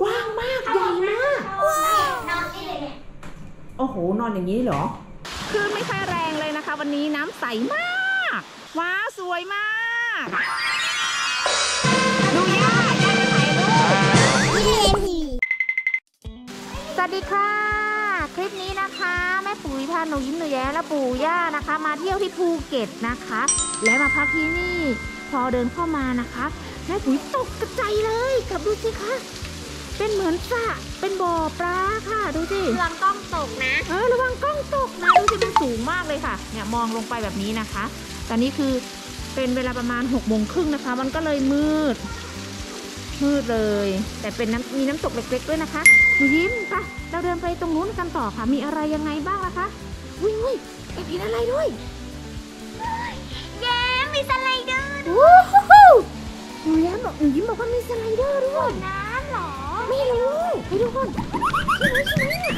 กว้างมากใหญ่มากนอนนี่เลยเนี่ยโอ้โหนอนอย่างนี้เหรอคลื่นไม่ค่อยแรงเลยนะคะ วันนี้น้ำใสมากว้าวสวยมากดูย่าย่าจะถ่ายรูปสวัสดีค่ะ คลิปนี้นะคะ แม่ปุ๋ยพาหนูยิ้มหนูแย้และปู่ย่านะคะ มาเที่ยวที่ภูเก็ตนะคะ และมาพักที่นี่พอเดินเข้ามานะคะแม่ปุ๋ยตกกระใจเลยกลับดูสิคะ เป็นเหมือนสระเป็นบ่อปลาค่ะดูสิลองกล้องตกนะ เออระวังกล้องตกนะดูสิมันสูงมากเลยค่ะ เนี่ยมองลงไปแบบนี้นะคะ ตอนนี้คือเป็นเวลาประมาณ6กโมงครึ่งนะคะ มันก็เลยมืด มืดเลย แต่เป็นน้ำมีน้ำตกเล็ก ๆ ด้วยนะคะหนูยิ้มไปะเราเดินไปตรงนู้นกันต่อค่ะ มีอะไรยังไงบ้างล่ะคะอุ้ยอุ้ยแอบเห็นอะไรด้วยแย้มมีสไลเดอร์วู้ฮู้หนูยิ้มบอกหนูยิ้มบอกว่ามีสไลเดอร์ด้วยน้ำเหรอ ไม่รู้ไปดูก่อนใช่ไหมใช่ไหมเนี่ย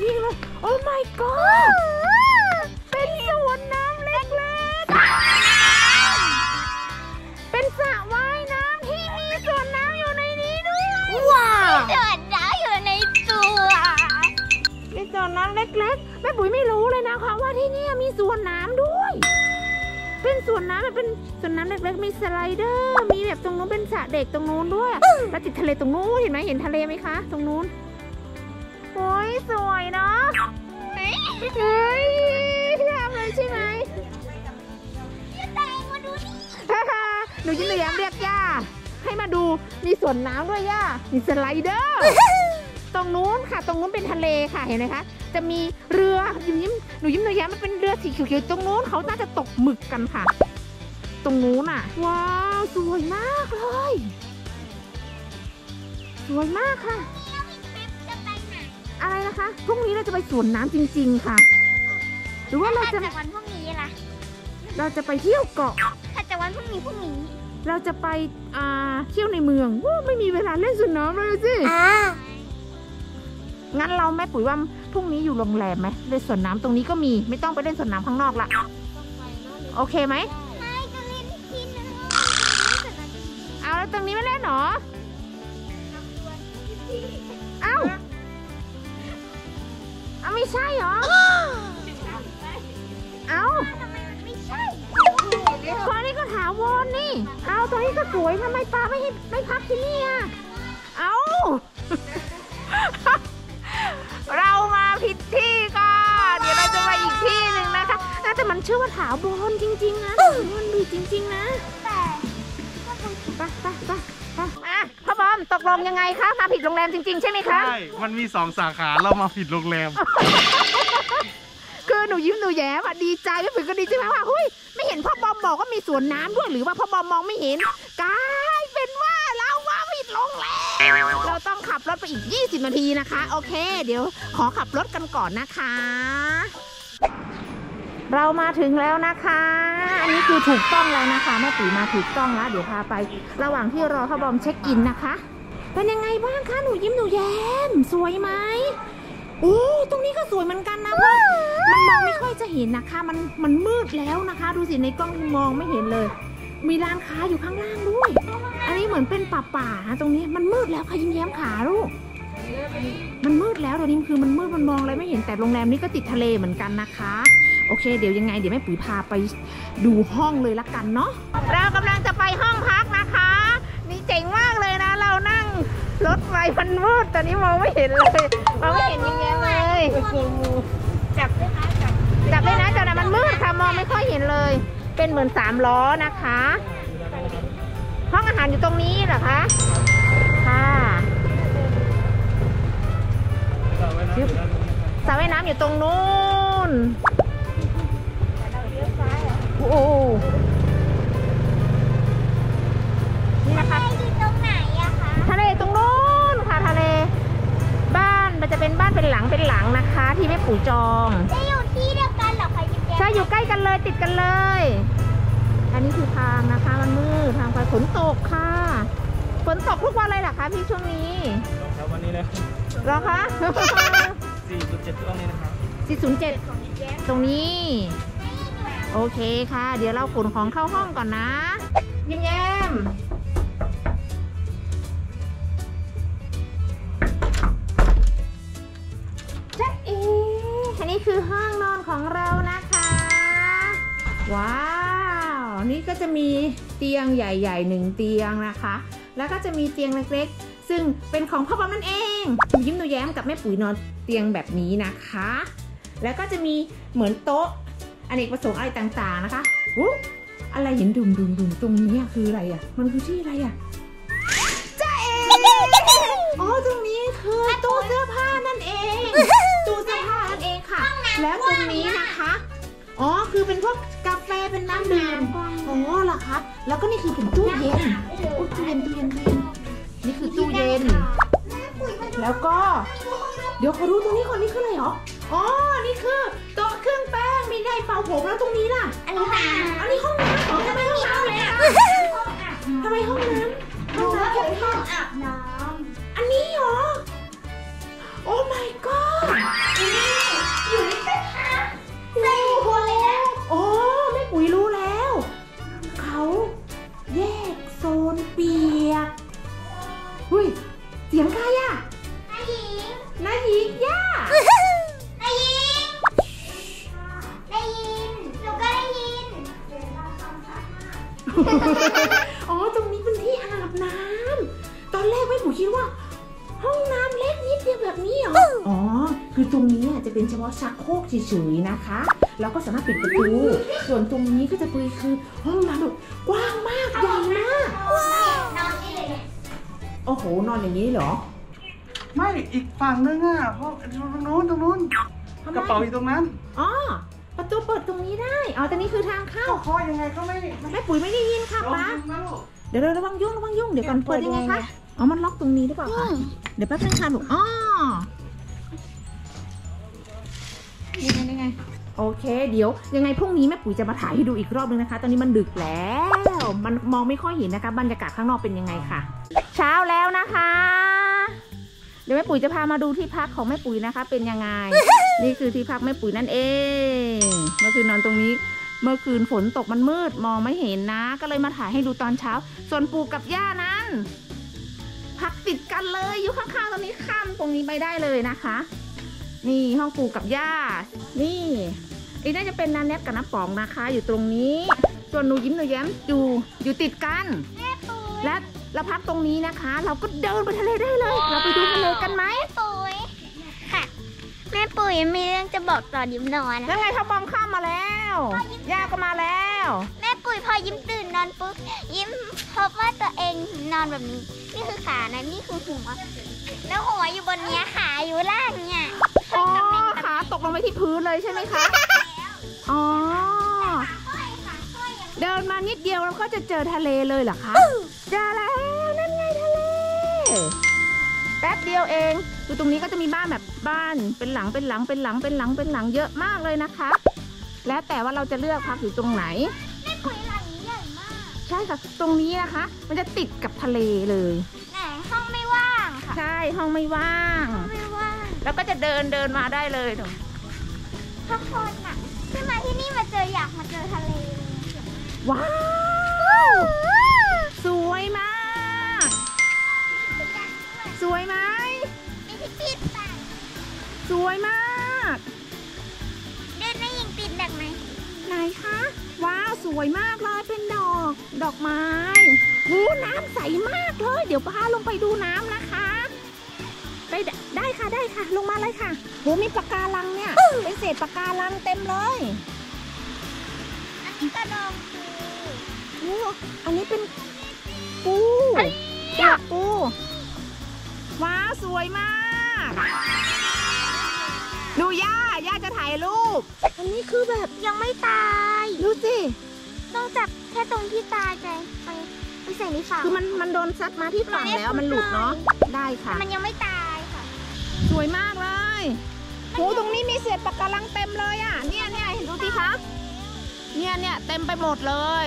นี่เลยโอ้ my god นู้นเป็นสระเด็กตรงนู้นด้วย แล้วติดทะเลตรงนู้นเห็นไหมเห็นทะเลไหมคะ ตรงนู้นโอ้ยสวยเนาะเฮ้ยทำเลยใช่ไหมแตงมาดูนี่หนูยิ้มหนูแย้มเรียกย่า ให้มาดูมีสวนน้ำด้วยย่า มีสไลเดอร์ ตรงนู้นค่ะ ตรงนู้นเป็นทะเลค่ะเห็นไหมคะ จะมีเรือยิ้มยิ้มหนูยิ้มหนูแย้มมันเป็นเรือสีเขียวๆตรงนู้นเขาน่าจะตกหมึกกันค่ะ รงนู้นอะ ว้าว สวยมากเลย สวยมากค่ะจะไปไหนอะไรนะคะ พรุ่งนี้เราจะไปสวนน้ำจริง ๆ ค่ะ หรือว่าเราถ้าจะจากวันพรุ่งนี้ล่ะ เราจะไปเที่ยวเกาะ ถ้าจากวันพรุ่งนี้พรุ่งนี้ เราจะไปอ่าเที่ยวในเมืองวู้ไม่มีเวลาเล่นสวนน้ำเลยสิอ่างั้นเราแม่ปุ๋ยว่าพรุ่งนี้อยู่โรงแรมไหมเล่นสวนน้ำตรงนี้ก็มี ไม่ต้องไปเล่นสวนน้ำข้างนอกละ โอเคไหม เอาแล้วตรงนี้ไม่เล่นเหรอเอ้าเอาไม่ใช่เหรอ เอ้าทำไมมันไม่ใช่ตอนนี้ก็ถาวรนี่ เอาตอนนี้ก็สวยทำไมป้าไม่ให้ไม่พักที่นี่อะ เอาเรามาผิดที่ก่อนเดี๋ยวเราจะไปอีกที่หนึ่งนะคะน่าจะมันชื่อว่าถาวรจริง ๆ นะถาวรดีจริง ๆ นะ มตกลงยังไงคะมาผิดโรงแรมจริง ๆ ใช่ไหมคะใช่ มันมีสองสาขาเรามาผิดโรงแรม คือหนูยิ้มหนูแย้มอะดีใจไม่ฝึกก็ดีใจมากว่าเฮ้ยไม่เห็นพ่อบอมบอกว่ามีสวนน้ำด้วยหรือว่าพ่อบอมมองไม่เห็นกลายเป็นว่าเราว่าผิดโรงแรมเราต้องขับรถไปอีก 20 นาทีนะคะ โอเค เดี๋ยวขอขับรถกันก่อนนะคะ เรามาถึงแล้วนะคะอั นนี้คือถูกต้องแล้วนะคะแม่ปุ๋ยมาถูกต้องแล้วเดี๋ยวพาไป ระหว่างที่รอพ่อบอมเช็คอินนะคะ เป็นยังไงบ้างคะหนูยิ้มหนูแย้มสวยไหมโอ้ตรงนี้ก็สวยเหมือนกันนะเพราะมันมองไม่ค่อยจะเห็นนะคะ มันมันมืดแล้วนะคะ ดูสิในกล้องมองไม่เห็นเลย มีร้านค้าอยู่ข้างล่างด้วย อันนี้เหมือนเป็นป่าป่าๆนะตรงนี้มันมืดแล้วค่ะยิ้มแย้มขาลูกมันมืดแล้วตอนนี้คือมันมืดมันมองอะไรไม่เห็นแต่โรงแรมนี้ก็ติดทะเลเหมือนกันนะคะ โอเค เดี๋ยวยังไงเดี๋ยวแม่ปุ๋ยพาไปดูห้องเลยละกันเนาะเรากำลังจะไปห้องพักนะคะ นี่เจ๋งมากเลยนะ เรานั่งรถไฟมันมืดตอนนี้มองไม่เห็นเลยมองไม่เห็นยังไงเลยจับด้วยนะจับจับได้นะจับนะมันมืดค่ะมองไม่ค่อยเห็นเลย เป็นเหมือนสามล้อนะคะ ห้องอาหารอยู่ตรงนี้เหรอคะค่ะสระว่ายน้ำอยู่ตรงนู้น โอ้โหนี่นะคะไปอยู่ตรงไหนอะคะทะเลตรงนู้นค่ะทะเล บ้านมันจะเป็นบ้านเป็นหลังเป็นหลังนะคะ ที่แม่ปู่จอง จะอยู่ที่เดียวกันเหรอคะยิ้มแย้มใช่อยู่ใกล้กันเลยติดกันเลย อันนี้คือทางนะคะมันมืดทางไปฝนตกค่ะ ฝนตกทุกวันเลยเหรอคะพี่ช่วงนี้ครับวันนี้เลยเหรอคะ4.7ช่วงนี้นะครับ407 ตรงนี้ โอเคค่ะ เดี๋ยวเราขนของเข้าห้องก่อนนะยิ้มแย้มจ๊ะเออันนี้คือห้องนอนของเรานะคะ ว้าว นี่ก็จะมีเตียงใหญ่ๆหนึ่งเตียงนะคะ แล้วก็จะมีเตียงเล็กๆ ซึ่งเป็นของพ่อบอมนั่นเองหนูยิ้มหนูแย้มกับแม่ปุ๋ยนอนเตียงแบบนี้นะคะ แล้วก็จะมีเหมือนโต๊ะ อเนกประสงค์อะไรต่างๆนะคะอู้อะไรเห็นดุมดุมดุมตรงนี้อะคืออะไรอะมันคือที่อะไรอะจ้าเออ๋อตรงนี้คือตู้เสื้อผ้านั่นเอง ตู้เสื้อผ้านั่นเองค่ะ แล้วตรงนี้นะคะ อ๋อคือเป็นพวกกาแฟเป็นน้ำดื่มอ๋อเหรอคะแล้วก็นี่คือเป็นตู้เย็นอุ๊ยตู้เย็นตู้เย็นตู้เย็นนี่คือตู้เย็น แล้วก็ เดี๋ยวขอดูตรงนี้ก่อนนี่คืออะไรหรอ อ๋อ นี่คือโต๊ะ เครื่องแป้งมีไดร์เป่าผมแล้วตรงนี้ล่ะอันนี้ค่ะอันนี้ห้องน้ำเหรอทำไมห้องน้ำเลยอะทำไมห้องน้ำห้องน้ำแค่ห้องอาบน้อั อ๋อ ตรงนี้เป็นที่อาบน้ำ ตอนแรกแม่ปุ๋ยคิดว่า ห้องน้ำเล็กนิดเดียวแบบนี้เหรอ อ๋อ คือตรงนี้อะจะเป็นเฉพาะชักโครกเฉยๆนะคะ แล้วก็สามารถปิดประตู ส่วนตรงนี้ก็จะเป็นคือห้องน้ำแบบกว้างมากใหญ่มาก นอนนี่เลยเนี่ยโอ้โห นอนอย่างนี้เหรอ ไม่อีกฝั่งนึงอะเพราะตรงนู้นตรงนู้นทำไมกระเป๋าอยู่ตรงนั้น อ๋อ ประตูเปิดตรงนี้ได้ อ๋อแต่นี้คือทางเข้าเข้าคอยังไงก็ไม่ไม่แม่ปุ๋ยไม่ได้ยินค่ะลองป้าดูนะลูกเดี๋ยวเดี๋ยวระวังยุ่งระวังยุ่งเดี๋ยวก่อนเปิดยังไงคะอ๋อ มันล็อกตรงนี้หรือเปล่าคะ เดี๋ยวแป๊บนึงค่ะลูกอ๋อนี่ไงนี่ไง โอเค เดี๋ยวยังไงพรุ่งนี้แม่ปุ๋ยจะมาถ่ายให้ดูอีกรอบนึงนะคะ ตอนนี้มันดึกแล้ว มันมองไม่ค่อยเห็นนะคะ บรรยากาศข้างนอกเป็นยังไงค่ะ เช้าแล้วนะคะ เดี๋ยวแม่ปุ๋ยจะพามาดูที่พักของแม่ปุ๋ยนะคะ เป็นยังไง นี่คือที่พักแม่ปุ๋ยนั่นเอง เมื่อคืนนอนตรงนี้ เมื่อคืนฝนตกมันมืดมองไม่เห็นนะ ก็เลยมาถ่ายให้ดูตอนเช้า ส่วนปู่กับย่านั้น พักติดกันเลยอยู่ข้างๆตรงนี้ข้ามตรงนี้ไปได้เลยนะคะ นี่ห้องปู่กับย่า นี่อีน่าจะเป็นนาแนบกับน้าป๋องนะคะ อยู่ตรงนี้ ส่วนหนูยิ้มหนูแย้มอยู่อยู่ติดกันแม่ปุ๋ยและเราพักตรงนี้นะคะ เราก็เดินไปทะเลได้เลย เราไปดูทะเลกันไหมแม่ปุ๋ยค่ะ แม่ปุ๋ยมีเรื่องจะบอกตอนยิ้มนอนแล้นะวไงเขาบอมข้ามมาแล้วย่าก็มาแล้ว แม่ปุ๋ยพอยิ้มตื่นนอนปุ๊บยิ้มพบว่าตัวเองนอนแบบนี้ นี่คือขานะนี่คือหัวแล้วหัวอยู่บนเนี้ยขาอยู่ล่างเนี่ยอ๋อขาตกลงไปที่พื้นเลยใช่ไหมคะอ๋อเดินมานิดเดียวเราก็จะเจอทะเลเลยเหรอคะเจอแล้วนั่นไงทะเลแป๊ บเดียวเองดูตรงนี้ก็จะมีบ้านแบบบ้านเป็นหลังเป็นหลังเป็นหลังเป็นหลังเป็นหลังเยอะมากเลยนะคะ แล้วแต่ว่าเราจะเลือกพักอยู่ตรงไหนแม่ปุ๋ยหลังนี้ใหญ่มาก ใช่ค่ะ ตรงนี้นะคะ มันจะติดกับทะเลเลยไหนห้องไม่ว่างค่ะ ใช่ห้องไม่ว่าง ห้องไม่ว่าง แล้วก็จะเดินเดินมาได้เลยหนูทุกคนอะที่มาที่นี่มาเจออยากมาเจอทะเลเลยว้าำใสมากเลย เดี๋ยวพาลงไปดูน้ำนะคะ ไปไดได้ค่ะได้ค่ะ ลงมาเลยค่ะโหมีปะการังเนี่ย เป็นเศษปะการังเต็มเลย อันนี้กระดองปูโอ้อันนี้เป็นปูดอกปูว้าวสวยมาก ดูย่า ย่าจะถ่ายรูป อันนี้คือแบบยังไม่ตาย ดูสิ ต้องจับแค่ตรงที่ตายไปไปไป ใส่ในฝาคือมันมันโดนซัดมาที่ฝั่งแล้วมันหลุดเนาะได้ค่ะ มันยังไม่ตายค่ะ สวยมากเลยโหตรงนี้มีเศษปะการังเต็มเลยอะ เนี่ยเนี่ยเห็นดูสิคะเนี่ยเนี่ยเต็มไปหมดเลย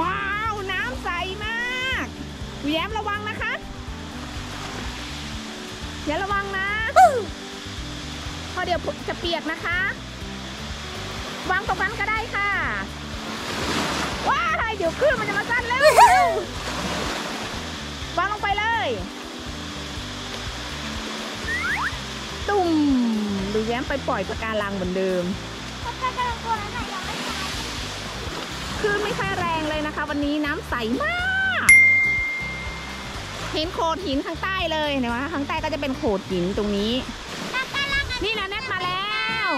ว้าวน้ำใสมากแย้มระวังนะคะอย่าระวังนะเพราะเดี๋ยวจะเปียกนะคะ วางตรงนั้นก็ได้ค่ะ ว้ายเดี๋ยวคลื่นมันจะมาซัดแล้ววางลงไปเลย ตุ่มดูแย้มไปปล่อยปะการังเหมือนเดิมเพราะแค่กระดองตัวนั้นน่ะยังไม่ตายคลื่นไม่ค่อยแรงเลยนะคะ วันนี้น้ำใสมาก เห็นโขดหินข้างใต้เลยเห็นไหมข้างใต้ก็จะเป็นโขดหินตรงนี้ตาตาลักอันนี่นะแนทมาแล้ว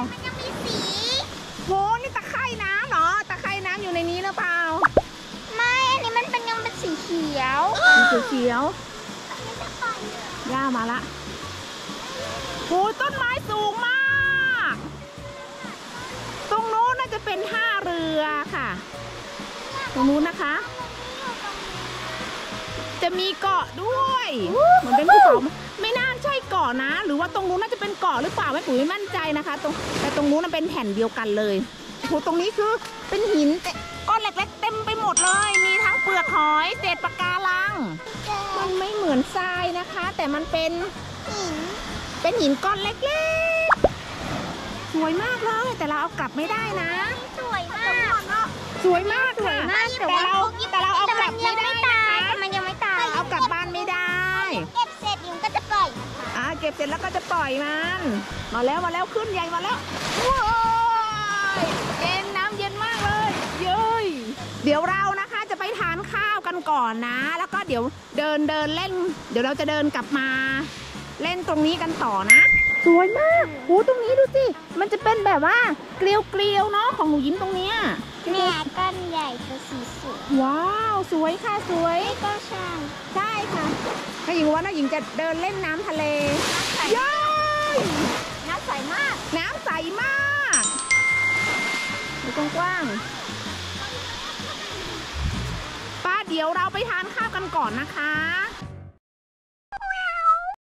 เขียวๆย่ามาละโหต้นไม้สูงมาก ตรงนู้นน่าจะเป็นท่าเรือค่ะ ตรงนู้นนะคะ จะมีเกาะด้วยเหมือนเป็นภูเขาไม่น่าใช่เกาะนะ หรือว่าตรงนู้นน่าจะเป็นเกาะหรือเปล่าแม่ปุ๋ยไม่มั่นใจนะคะ ตรงแต่ตรงนู้นน่ะเป็นแผ่นเดียวกันเลยโหตรงนี้คือเป็นหินก้อนเล็กๆเต็มไปหมดเลย มีทั้งเปลือกหอยเศษปะการัง มันไม่เหมือนทรายนะคะ แต่มันเป็นหินเป็นหินก้อนเล็กๆ สวยมากเลย แต่เราเอากลับไม่ได้นะ สวยมาก สวยมากค่ะแต่แต่เราแต่เราเอากลับไม่ได้ตานะยคะแต่มันยังไม่ตายเอากลับบ้านไม่ได้เก็บเสร็จยุงก็จะปล่อยอ่าเก็บเสร็จแล้วก็จะปล่อยมันมาแล้วมาแล้วขึ้นใหญ่มาแล้วว้ายเย็นน้ำเย็นมากเลย เย้ยเดี๋ยวเรานะคะจะไป ทานข้าวกันก่อนนะ แล้วก็เดี๋ยวเดินเดินเล่น เดี๋ยวเราจะเดินกลับมา เล่นตรงนี้กันต่อนะ สวยมากโหตรงนี้ดูสิ มันจะเป็นแบบว่าเกลียวเกลียวๆเนาะของหนูยิ้มตรงเนี้ยเนี่ยก้อนใหญ่ตัวสีสวยว้าวสวยค่ะสวยก็ช่างใช่ค่ะถ้าหญิงว่าน้าหญิงจะเดินเล่นน้ำทะเลใสเย้ยน้ำใสมาก น้ำใสมากดูกว้างๆ เดี๋ยวเราไปทานข้าวกันก่อนนะคะ